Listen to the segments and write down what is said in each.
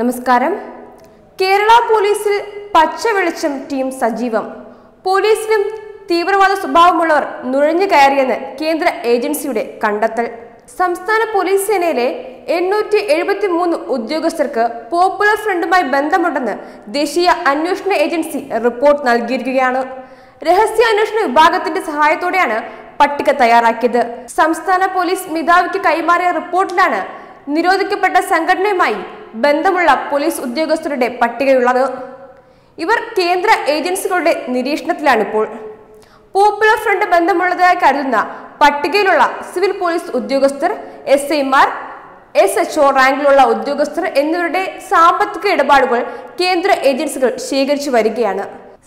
നമസ്കാരം. കേരള പോലീസിൽ പച്ച വെളിച്ചം ടീം സജീവം. പോലീസിലും തീവ്രവാദ സ്വഭാവമുള്ളവർ നുഴഞ്ഞു കയറിയെന്ന് കേന്ദ്ര ഏജൻസിയുടെ കണ്ടെത്തൽ. സംസ്ഥാന പോലീസ് സേനയിലെ എണ്ണൂറ്റി എഴുപത്തി മൂന്ന് ഉദ്യോഗസ്ഥർക്ക് പോപ്പുലർ ഫ്രണ്ടുമായി ബന്ധമുണ്ടെന്ന് ദേശീയ അന്വേഷണ ഏജൻസി റിപ്പോർട്ട് നൽകിയിരിക്കുകയാണ്. രഹസ്യാന്വേഷണ വിഭാഗത്തിന്റെ സഹായത്തോടെയാണ് പട്ടിക തയ്യാറാക്കിയത്. സംസ്ഥാന പോലീസ് മിതാവിക്ക് കൈമാറിയ റിപ്പോർട്ടിലാണ് നിരോധിക്കപ്പെട്ട സംഘടനയുമായി ബന്ധമുള്ള പോലീസ് ഉദ്യോഗസ്ഥരുടെ പട്ടികയുള്ളത് ഇവർ കേന്ദ്ര ഏജൻസികളുടെ നിരീക്ഷണത്തിലാണിപ്പോൾ. പോപ്പുലർ ഫ്രണ്ട് ബന്ധമുള്ളതായി കരുതുന്ന പട്ടികയിലുള്ള സിവിൽ പോലീസ് ഉദ്യോഗസ്ഥർ എസ് ഐമാർ എസ് എച്ച് ഒ റാങ്കിലുള്ള ഉദ്യോഗസ്ഥർ എന്നിവരുടെ സാമ്പത്തിക ഇടപാടുകൾ കേന്ദ്ര ഏജൻസികൾ ശേഖരിച്ചു വരികയാണ്.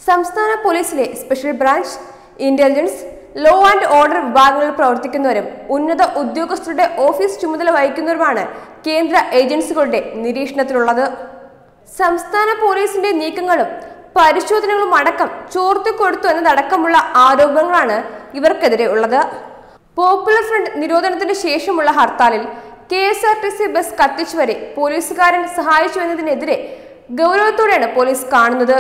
സംസ്ഥാന പോലീസിലെ special branch intelligence law and order വിഭാഗങ്ങളിൽ പ്രവർത്തിക്കുന്നവരും ഉന്നത ഉദ്യോഗസ്ഥരുടെ ഓഫീസ് ചുമതല വഹിക്കുന്നവരുമാണ് കേന്ദ്ര ഏജൻസികളുടെ നിരീക്ഷണത്തിലുള്ളത്. സംസ്ഥാന പോലീസിന്റെ നീക്കങ്ങളും പരിശോധനകളും അടക്കം ചോർത്തിക്കൊടുത്തു എന്നതടക്കമുള്ള ആരോപണങ്ങളാണ് ഇവർക്കെതിരെ ഉള്ളത്. പോപ്പുലർ ഫ്രണ്ട് നിരോധനത്തിന് ശേഷമുള്ള ഹർത്താലിൽ K S R T C bus കത്തിച്ചുവരെ പോലീസുകാരൻ സഹായിച്ചു എന്നതിനെതിരെ ഗൗരവത്തോടെയാണ് പോലീസ് കാണുന്നത്.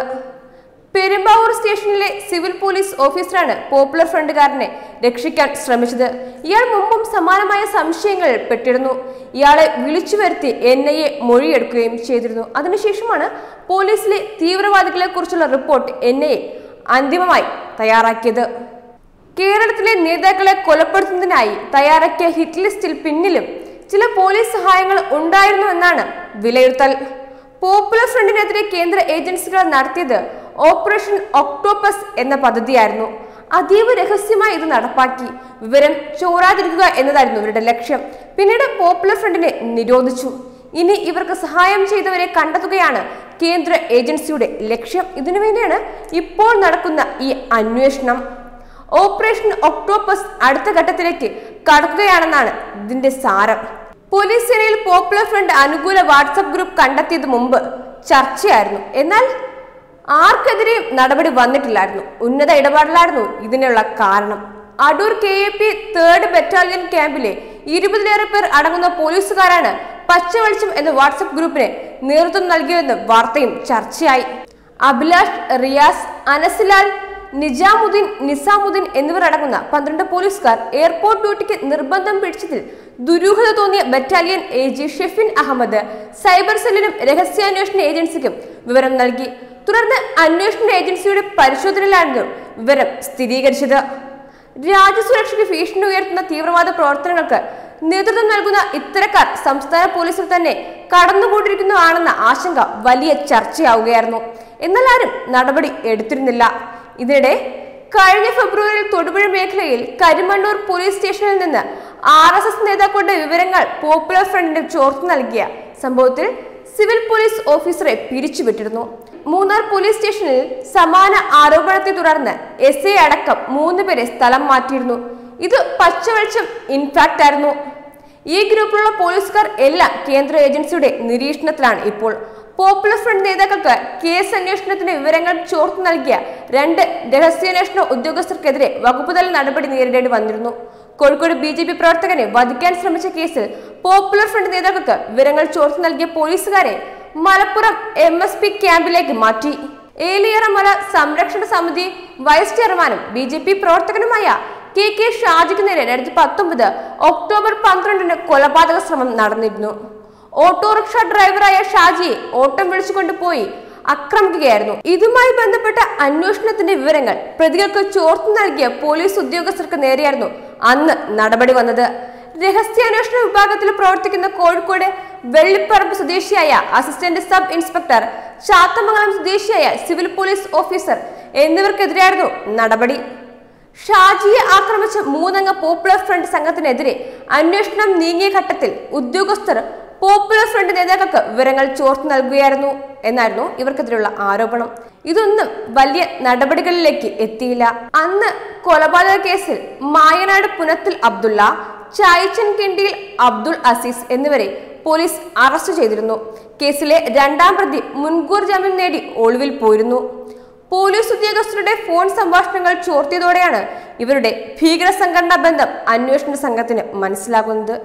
പെരുമ്പാവൂർ സ്റ്റേഷനിലെ സിവിൽ പോലീസ് ഓഫീസറാണ് പോപ്പുലർ ഫ്രണ്ടുകാരനെ രക്ഷിക്കാൻ ശ്രമിച്ചത്. ഇയാൾ മുമ്പും സമാനമായ സംശയങ്ങൾ പെട്ടിരുന്നു. ഇയാളെ വിളിച്ചു വരുത്തി എൻ ഐ എ മൊഴിയെടുക്കുകയും ചെയ്തിരുന്നു. അതിനുശേഷമാണ് പോലീസിലെ തീവ്രവാദികളെ കുറിച്ചുള്ള റിപ്പോർട്ട് എൻ ഐ എ അന്തിമമായി തയ്യാറാക്കിയത്. കേരളത്തിലെ നേതാക്കളെ കൊലപ്പെടുത്തുന്നതിനായി തയ്യാറാക്കിയ ഹിറ്റ് ലിസ്റ്റിൽ പിന്നിലും ചില പോലീസ് സഹായങ്ങൾ ഉണ്ടായിരുന്നു എന്നാണ് വിലയിരുത്തൽ. പോപ്പുലർ ഫ്രണ്ടിനെതിരെ കേന്ദ്ര ഏജൻസികൾ നടത്തിയത് ഓപ്പറേഷൻ ഒക്ടോപ്പസ് എന്ന പദ്ധതിയായിരുന്നു. അതീവ രഹസ്യമായി ഇത് നടപ്പാക്കി. വിവരം ചോരാതിരിക്കുക എന്നതായിരുന്നു ഇവരുടെ ലക്ഷ്യം. പിന്നീട് പോപ്പുലർ ഫ്രണ്ടിനെ നിരോധിച്ചു. ഇനി ഇവർക്ക് സഹായം ചെയ്തവരെ കണ്ടെത്തുകയാണ് കേന്ദ്ര ഏജൻസിയുടെ ലക്ഷ്യം. ഇതിനുവേണ്ടിയാണ് ഇപ്പോൾ നടക്കുന്ന ഈ അന്വേഷണം. ഓപ്പറേഷൻ ഒക്ടോപ്പസ് അടുത്ത ഘട്ടത്തിലേക്ക് കടക്കുകയാണെന്നാണ് ഇതിന്റെ സാരം. പോലീസ് സേനയിൽ പോപ്പുലർ ഫ്രണ്ട് അനുകൂല വാട്സപ്പ് ഗ്രൂപ്പ് കണ്ടെത്തിയത് മുമ്പ് ചർച്ചയായിരുന്നു. എന്നാൽ ആർക്കെതിരെയും നടപടി വന്നിട്ടില്ലായിരുന്നു. ഉന്നത ഇടപാടിലായിരുന്നു ഇതിനുള്ള കാരണം. Adoor K A P third battalion ക്യാമ്പിലെ ഇരുപതിലേറെ പേർ അടങ്ങുന്ന പോലീസുകാരാണ് പച്ചവെളിച്ചം എന്ന വാട്സപ്പ് ഗ്രൂപ്പിന് നേതൃത്വം നൽകിയതെന്ന് വാർത്തയും ചർച്ചയായി. അഭിലാഷ് റിയാസ് അനസിലാൽ നിജാമുദ്ദീൻ നിസാമുദ്ദീൻ എന്നിവർ അടങ്ങുന്ന പന്ത്രണ്ട് പോലീസുകാർ എയർപോർട്ട് ഡ്യൂട്ടിക്ക് നിർബന്ധം പിടിച്ചതിൽ ദുരൂഹത തോന്നിയ battalion A G Shefin Ahammed cyber സെല്ലിനും രഹസ്യാന്വേഷണ ഏജൻസിക്കും വിവരം നൽകി. തുടർന്ന് അന്വേഷണ ഏജൻസിയുടെ പരിശോധനയിലായിരുന്നു വിവരം സ്ഥിരീകരിച്ചത്. രാജ്യസുരക്ഷയ്ക്ക് ഭീഷണി ഉയർത്തുന്ന തീവ്രവാദ പ്രവർത്തനങ്ങൾക്ക് നേതൃത്വം നൽകുന്ന ഇത്തരക്കാർ സംസ്ഥാന പോലീസിൽ തന്നെ കടന്നുകൂടിയിരിക്കുന്നതാണെന്ന ആശങ്ക വലിയ ചർച്ചയാവുകയായിരുന്നു. എന്നാൽ ആരും നടപടി എടുത്തിരുന്നില്ല. ഇതിനിടെ കഴിഞ്ഞ ഫെബ്രുവരിയിൽ തൊടുപുഴ മേഖലയിൽ കരിമണ്ണൂർ പോലീസ് സ്റ്റേഷനിൽ നിന്ന് ആർ എസ് എസ് നേതാക്കളുടെ വിവരങ്ങൾ പോപ്പുലർ ഫ്രണ്ടിന് ചോർത്ത് നൽകിയ സംഭവത്തിൽ സിവിൽ പോലീസ് ഓഫീസറെ പിരിച്ചുവിട്ടിരുന്നു. മൂന്നാർ പോലീസ് സ്റ്റേഷനിൽ സമാന ആരോപണത്തെ തുടർന്ന് എസ് ഐ അടക്കം മൂന്ന് പേരെ സ്ഥലം മാറ്റിയിരുന്നു. ഇത് പച്ചവെളിച്ചം ഇൻഫാക്ട് ആയിരുന്നു. ഈ ഗ്രൂപ്പിലുള്ള പോലീസുകാർ എല്ലാം കേന്ദ്ര ഏജൻസിയുടെ നിരീക്ഷണത്തിലാണ് ഇപ്പോൾ. പോപ്പുലർ ഫ്രണ്ട് നേതാക്കൾക്ക് കേസ് അന്വേഷണത്തിന്റെ വിവരങ്ങൾ ചോർത്തു നൽകിയ രണ്ട് രഹസ്യാന്വേഷണ ഉദ്യോഗസ്ഥർക്കെതിരെ വകുപ്പുതല നടപടി നേരിടേണ്ടി വന്നിരുന്നു. കോഴിക്കോട് ബി ജെ പി പ്രവർത്തകനെ വധിക്കാൻ ശ്രമിച്ച കേസിൽ പോപ്പുലർ ഫ്രണ്ട് നേതാക്കൾക്ക് വിവരങ്ങൾ ചോർത്തു നൽകിയ പോലീസുകാരെ മലപ്പുറം എം എസ് പി ക്യാമ്പിലേക്ക് മാറ്റി. ഏലിയറമല സംരക്ഷണ സമിതി വൈസ് ചെയർമാനും ബി ജെ പി പ്രവർത്തകനുമായ കെ കെ ഷാജിക്ക് നേരെ രണ്ടായിരത്തി പത്തൊമ്പത് ഒക്ടോബർ പന്ത്രണ്ടിന് കൊലപാതക ശ്രമം നടന്നിരുന്നു. ഓട്ടോറിക്ഷ ഡ്രൈവറായ ഷാജിയെ ഓട്ടം വിളിച്ചുകൊണ്ട് പോയി ആക്രമിക്കുകയായിരുന്നു. ഇതുമായി ബന്ധപ്പെട്ട അന്വേഷണത്തിന്റെ വിവരങ്ങൾ പ്രതികൾക്ക് ചോർത്തു നൽകിയ പോലീസ് ഉദ്യോഗസ്ഥർക്ക് നേരെയായിരുന്നു അന്ന് നടപടി വന്നത്. രഹസ്യാന്വേഷണ വിഭാഗത്തിൽ പ്രവർത്തിക്കുന്ന കോഴിക്കോട് വെള്ളിപ്പറമ്പ് സ്വദേശിയായ അസിസ്റ്റന്റ് സബ് ഇൻസ്പെക്ടർ ചാത്തമംഗലം സ്വദേശിയായ സിവിൽ പോലീസ് ഓഫീസർ എന്നിവർക്കെതിരെയായിരുന്നു നടപടി. ഷാജിയെ ആക്രമിച്ച മൂന്നംഗ പോപ്പുലർ ഫ്രണ്ട് സംഘത്തിനെതിരെ അന്വേഷണം നീങ്ങിയ ഘട്ടത്തിൽ ഉദ്യോഗസ്ഥർ പോപ്പുലർ ഫ്രണ്ട് നേതാക്കൾക്ക് വിവരങ്ങൾ ചോർത്ത് നൽകുകയായിരുന്നു എന്നായിരുന്നു ഇവർക്കെതിരെയുള്ള ആരോപണം. ഇതൊന്നും വലിയ നടപടികളിലേക്ക് എത്തിയില്ല. അന്ന് കൊലപാതക കേസിൽ മായനാട് പുനത്തിൽ അബ്ദുള്ള ചായച്ചൻ കിണ്ടിയിൽ അബ്ദുൾ അസീസ് എന്നിവരെ പോലീസ് അറസ്റ്റ് ചെയ്തിരുന്നു. കേസിലെ രണ്ടാം പ്രതി മുൻകൂർ ജാമ്യം നേടി ഒളിവിൽ പോയിരുന്നു. പോലീസ് ഉദ്യോഗസ്ഥരുടെ ഫോൺ സംഭാഷണങ്ങൾ ചോർത്തിയതോടെയാണ് ഇവരുടെ ഭീകര സംഘടനാ ബന്ധം അന്വേഷണ സംഘത്തിന് മനസ്സിലാകുന്നത്.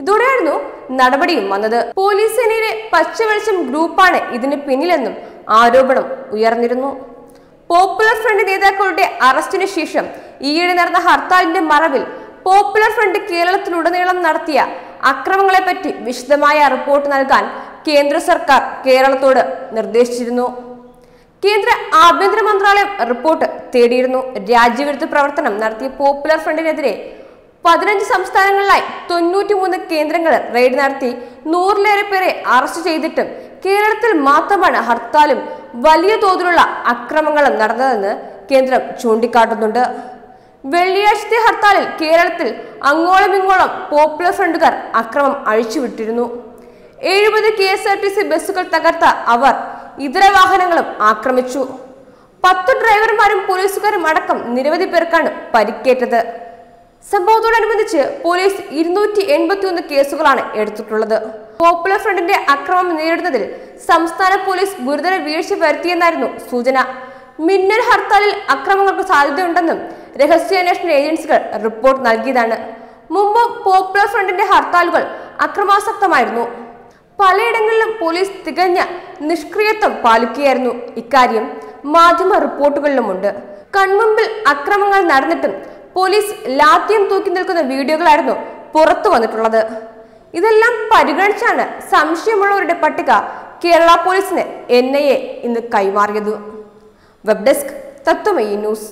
ഇതോടെയായിരുന്നു നടപടിയും വന്നത്. പോലീസ് സേനയിലെ പച്ചവെളിച്ചം ഗ്രൂപ്പാണ് ഇതിന് പിന്നിലെന്നും ആരോപണം ഉയർന്നിരുന്നു. പോപ്പുലർ ഫ്രണ്ട് നേതാക്കളുടെ അറസ്റ്റിന് ശേഷം ഈയിടെ നടന്ന ഹർത്താലിന്റെ മറവിൽ പോപ്പുലർ ഫ്രണ്ട് കേരളത്തിലുടനീളം നടത്തിയ അക്രമങ്ങളെപ്പറ്റി വിശദമായ റിപ്പോർട്ട് നൽകാൻ കേന്ദ്ര സർക്കാർ കേരളത്തോട് നിർദ്ദേശിച്ചിരുന്നു. കേന്ദ്ര ആഭ്യന്തര മന്ത്രാലയം റിപ്പോർട്ട് തേടിയിരുന്നു. രാജ്യവിരുദ്ധ പ്രവർത്തനം നടത്തിയ പോപ്പുലർ ഫ്രണ്ടിനെതിരെ പതിനഞ്ച് സംസ്ഥാനങ്ങളിലായി തൊണ്ണൂറ്റിമൂന്ന് കേന്ദ്രങ്ങൾ റെയ്ഡ് നടത്തി നൂറിലേറെ പേരെ അറസ്റ്റ് ചെയ്തിട്ടും കേരളത്തിൽ മാത്രമാണ് ഹർത്താലും വലിയ തോതിലുള്ള അക്രമങ്ങളും നടന്നതെന്ന് കേന്ദ്രം ചൂണ്ടിക്കാട്ടുന്നുണ്ട്. വെള്ളിയാഴ്ചത്തെ ഹർത്താലിൽ കേരളത്തിൽ അങ്ങോളം ഇങ്ങോളം പോപ്പുലർ ഫ്രണ്ടുകാർ അക്രമം അഴിച്ചുവിട്ടിരുന്നു. എഴുപത് K S R T C ബസ്സുകൾ തകർത്ത അവർ ഇതര വാഹനങ്ങളും ആക്രമിച്ചു. പത്ത് ഡ്രൈവർമാരും പോലീസുകാരും അടക്കം നിരവധി പേർക്കാണ് പരിക്കേറ്റത്. സംഭവത്തോടനുബന്ധിച്ച് പോലീസ് ഇരുന്നൂറ്റി എൺപത്തി ഒന്ന് കേസുകളാണ് എടുത്തിട്ടുള്ളത്. പോപ്പുലർ ഫ്രണ്ടിന്റെ അക്രമം നേരിടുന്നതിൽ സംസ്ഥാന പോലീസ് ഗുരുതര വീഴ്ച വരുത്തിയെന്നായിരുന്നു സൂചന. മിന്നൽ ഹർത്താലിൽ അക്രമങ്ങൾക്ക് സാധ്യതയുണ്ടെന്നും രഹസ്യാന്വേഷണ ഏജൻസികൾ റിപ്പോർട്ട് നൽകിയതാണ്. മുമ്പ് പോപ്പുലർ ഫ്രണ്ടിന്റെ ഹർത്താലുകൾ അക്രമാസക്തമായിരുന്നു. പലയിടങ്ങളിലും പോലീസ് തികഞ്ഞ നിഷ്ക്രിയത്വം പാലിക്കുകയായിരുന്നു. ഇക്കാര്യം മാധ്യമ റിപ്പോർട്ടുകളിലുമുണ്ട്. കൺമുമ്പിൽ അക്രമങ്ങൾ നടന്നിട്ടും പോലീസ് ലാത്തിയം തൂക്കി നിൽക്കുന്ന വീഡിയോകളായിരുന്നു പുറത്തു വന്നിട്ടുള്ളത്. ഇതെല്ലാം പരിഗണിച്ചാണ് സംശയമുള്ളവരുടെ പട്ടിക കേരള പോലീസിന് എൻ ഐ എ ഇന്ന് കൈമാറിയത്. Web desk Tatwamayi news.